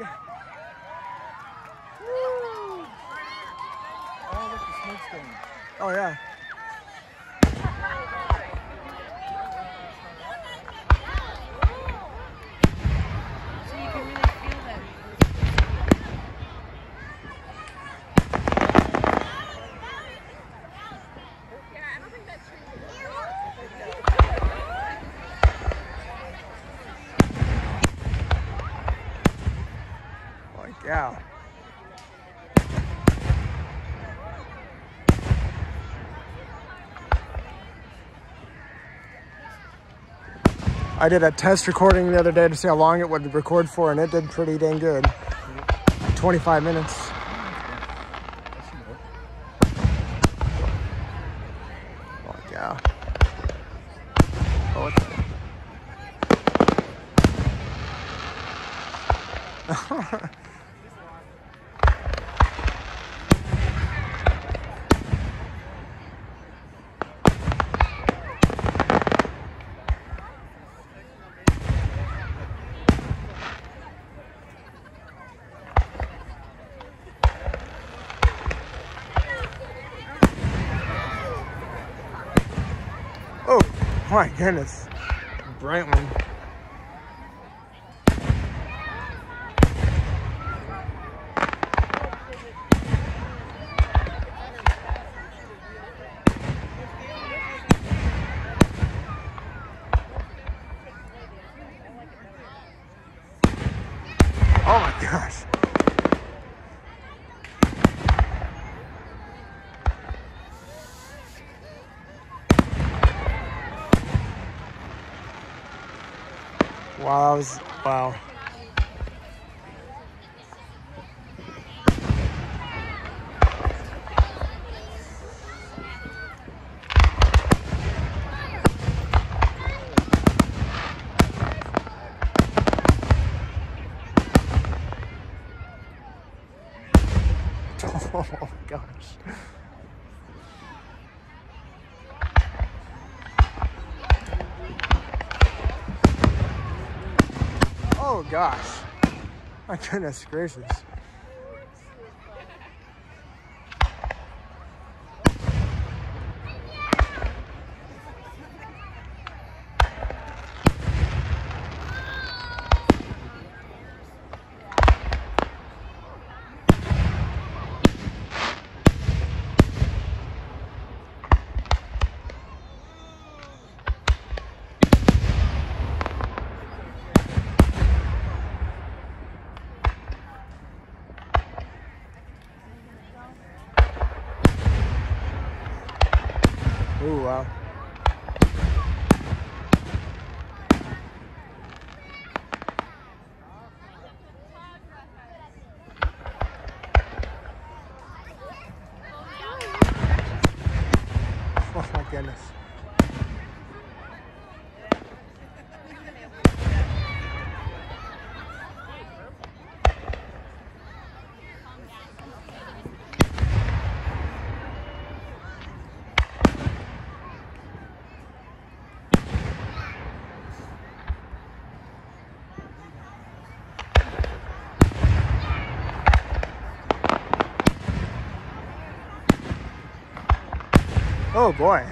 Oh, look, the. Oh yeah. Yeah. I did a test recording the other day to see how long it would record for, and it did pretty dang good. 25 minutes. That should work. Like, yeah. Oh, it's... oh, my goodness. Bright one. Oh my gosh. Wow, was wow. Oh gosh. Oh gosh. My goodness gracious. Ooh, wow. Oh my goodness. Oh boy.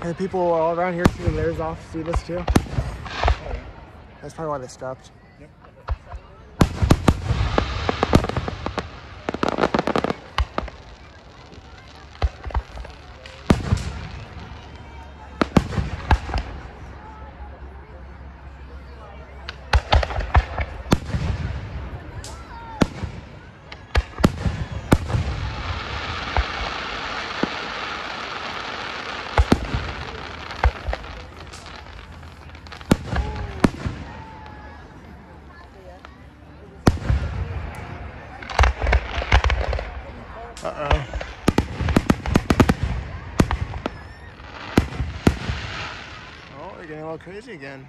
Hey, people all around here shooting theirs off see this too. That's probably why they stopped. all crazy again.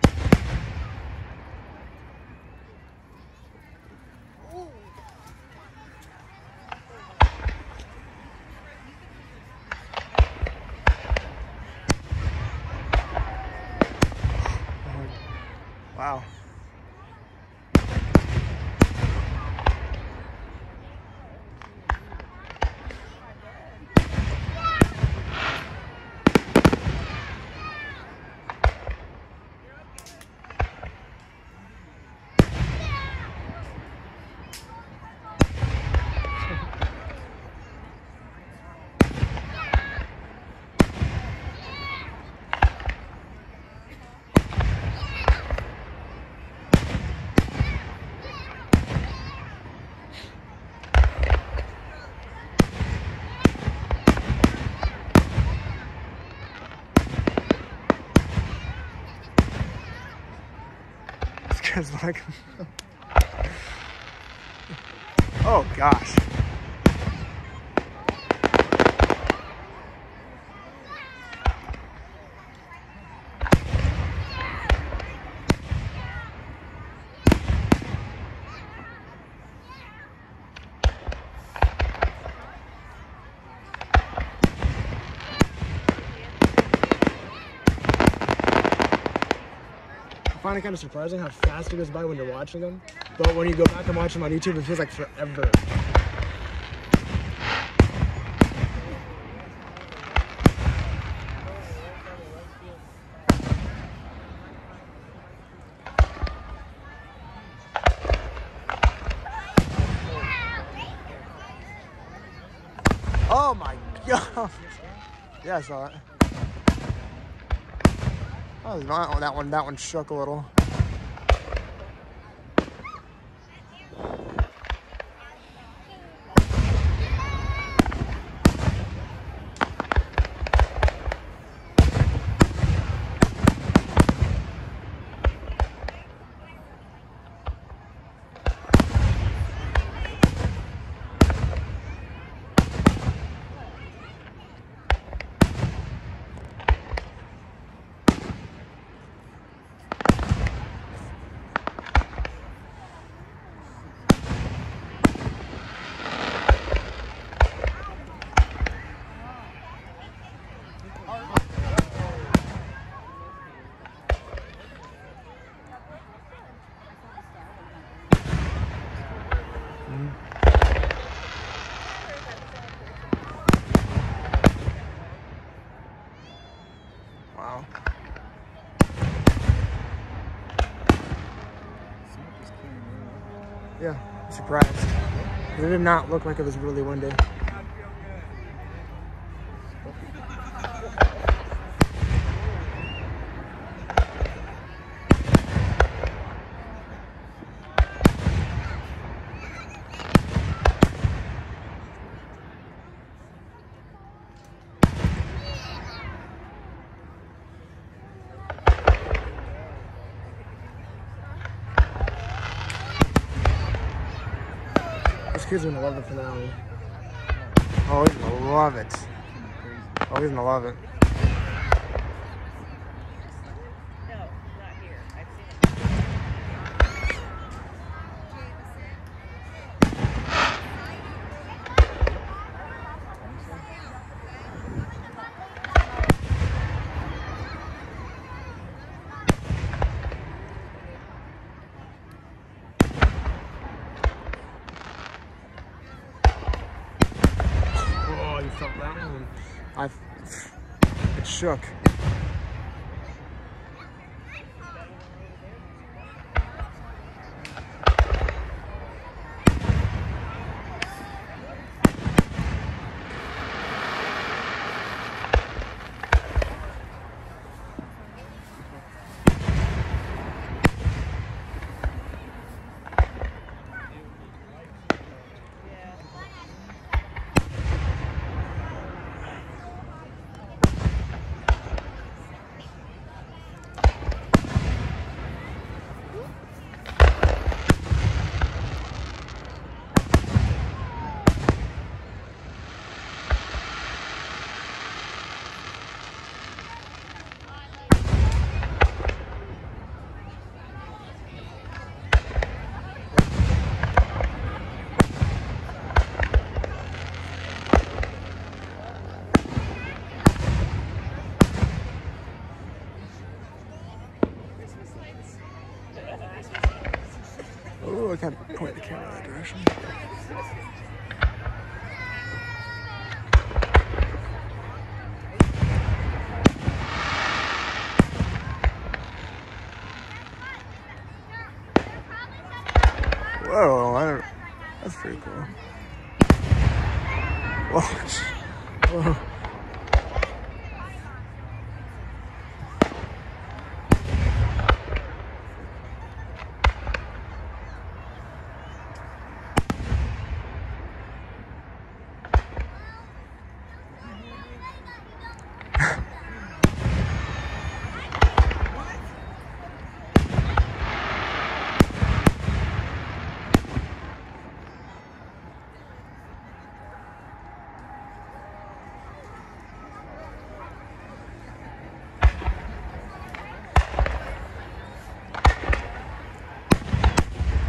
Wow. Like, oh gosh. Find it kind of surprising how fast it goes by when you're watching them. But when you go back and watch them on YouTube, it feels like forever. Oh my god! Yeah, I saw it. That that one, that one shook a little. Wow. Smoke is clearing out. Yeah, surprised. It did not look like it was really windy. Kid's gonna love the finale. Oh, he's gonna love it. Oh, he's gonna love it. No, not here. I've seen it. Oh, you felt that one? I. It Whoa, I that's pretty cool. Whoa. Whoa.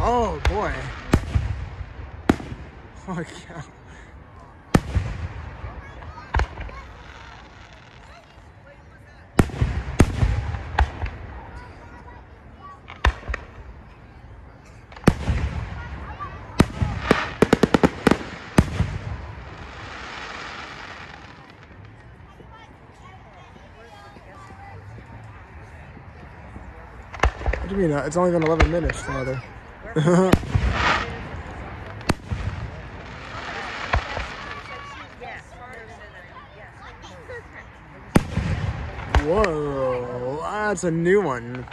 Oh boy. Holy cow. What do you mean? uh, It's only been 11 minutes, Father. Yes. Whoa, that's a new one.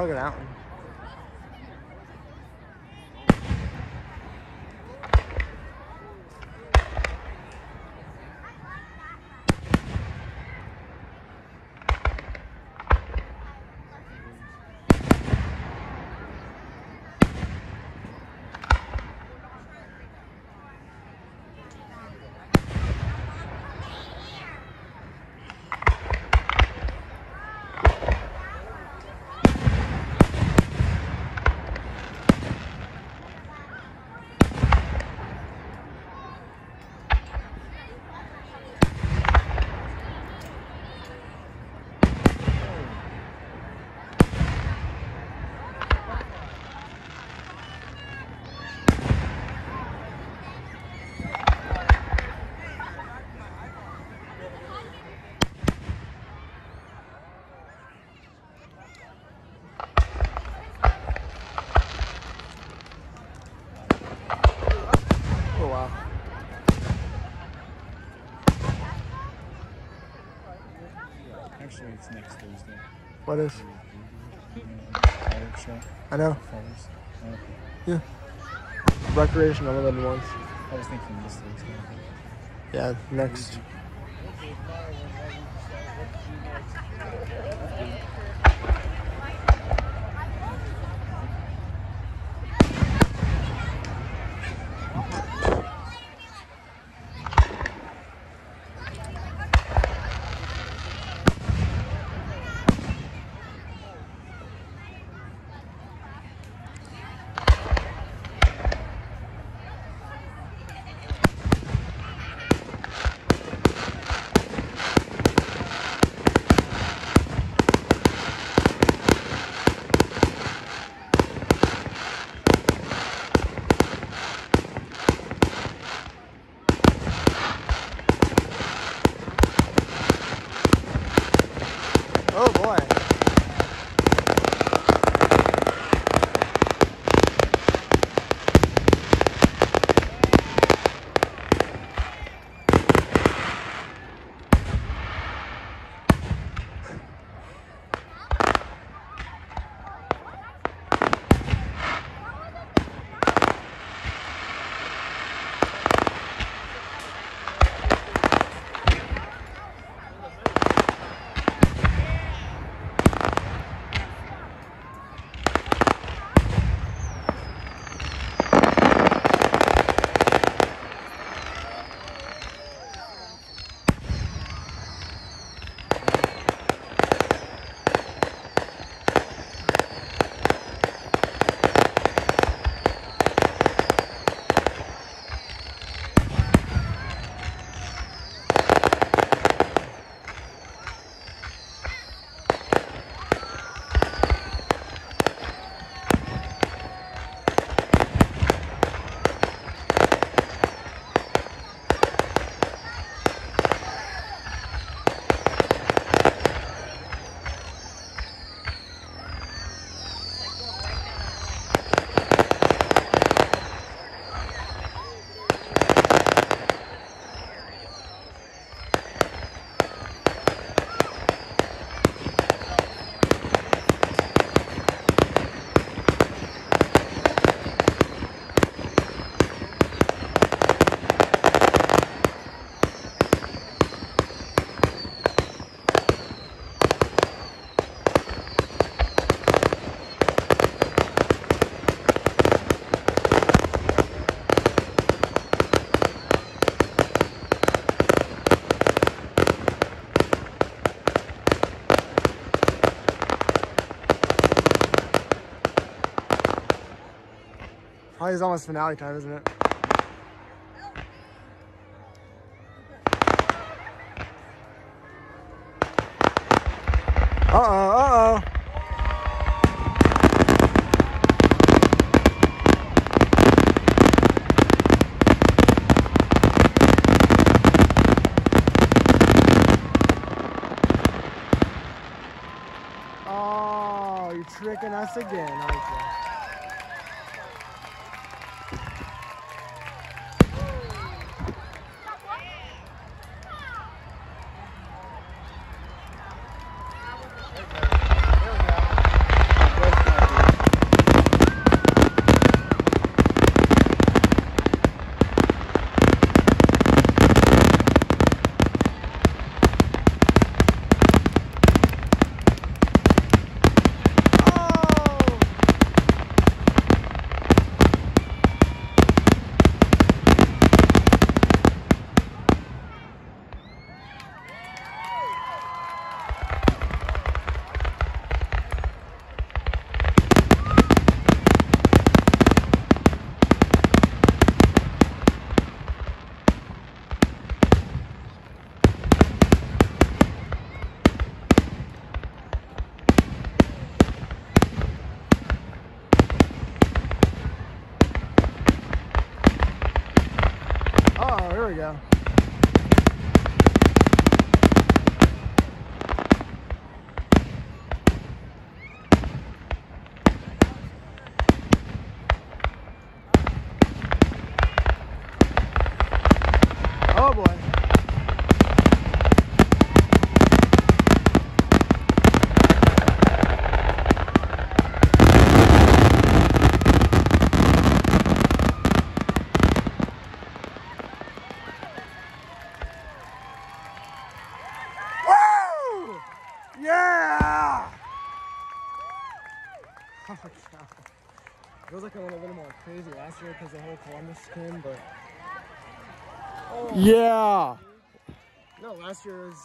Wow, look at that one. Oh, wow. Actually, it's next Thursday. What is? Fireworks show. I know. Fireworks. Oh, okay. Yeah. Recreational limited ones. I was thinking this be. Yeah, next. Is almost finale time, isn't it? Uh oh, uh oh. Oh, you're tricking us again, aren't you? Oh boy. Yeah! Oh, God. It was like a little more crazy last year because the whole Columbus came, but yeah. no, last year was